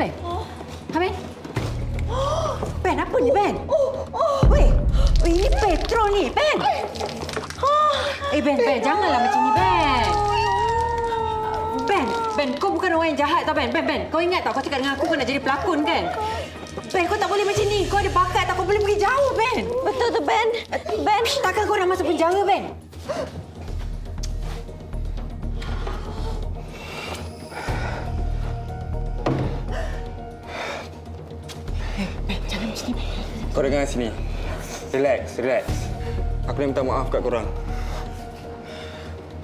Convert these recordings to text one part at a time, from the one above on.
Ben? Oh. Ha, Ben? Oh. Ben, apa ni, Ben? Oh. Oh. Oh. ini petrol ni, Ben. Oh. Eh, Ben, Ben, ben janganlah macam ni, Ben. Ben, Ben, kau bukan orang yang jahat tau, Ben. Ben, Ben, kau ingat tak kau cakap dengan aku kau nak jadi pelakon, kan? Ben, kau tak boleh macam ni. Kau ada bakat tak? Kau boleh pergi jauh, Ben. Betul tu, Ben. Ben. Takkan kau nak masuk penjara, Ben? Kau dengar sini. Relax, relax. Aku nak minta maaf kat korang.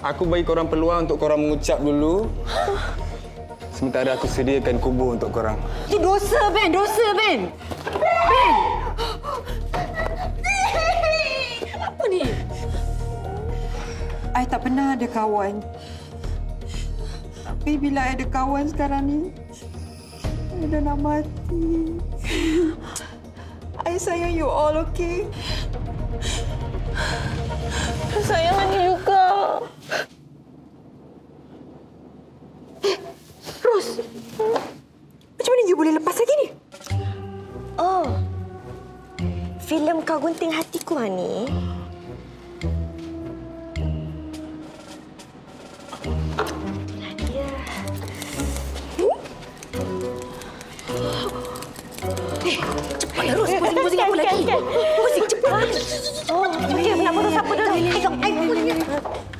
Aku bagi korang peluang untuk korang mengucap dulu. Sementara aku sediakan kubur untuk korang. Itu dosa, Ben. Dosa, Ben. Ben! Apa ni? I tak pernah ada kawan. Tapi bila I ada kawan sekarang ni, I dah nak mati. Sayang you all, okay? Sayang Ani juga. Ros, macam mana you boleh lepas lagi ni? Oh. Filem Kau Gunting Hatiku, Ani. Cepat, Ros. Pusing-pusing apa lagi? Pusing, cepat. Oh, okey. Nak putus apa dulu? Ayo, ayo.